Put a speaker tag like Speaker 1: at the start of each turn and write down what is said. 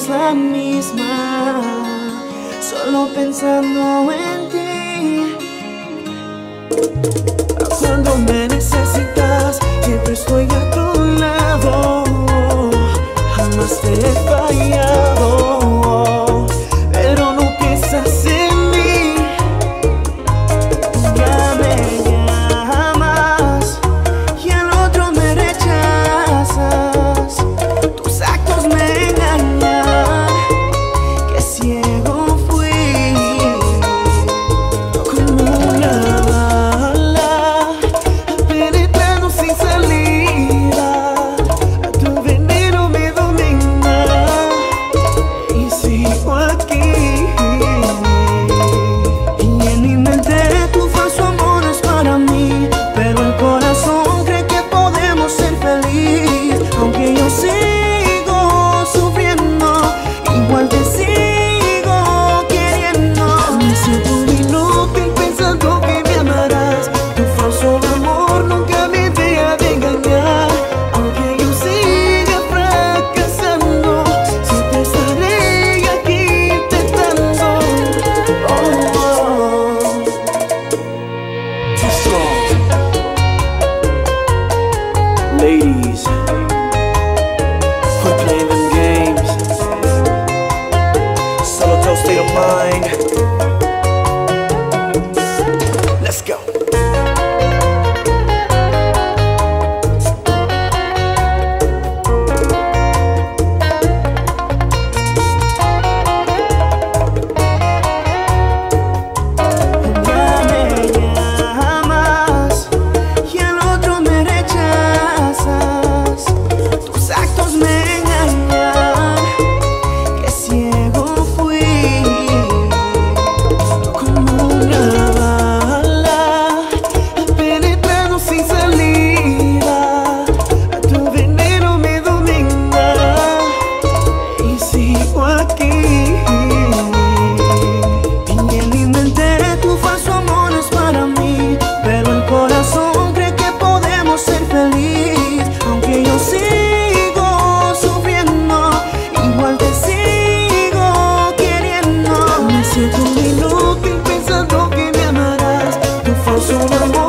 Speaker 1: es la misma, solo pensando en ti. Cuando me necesitas, siempre estoy a tu lado, jamás te he fallado.
Speaker 2: ladies. go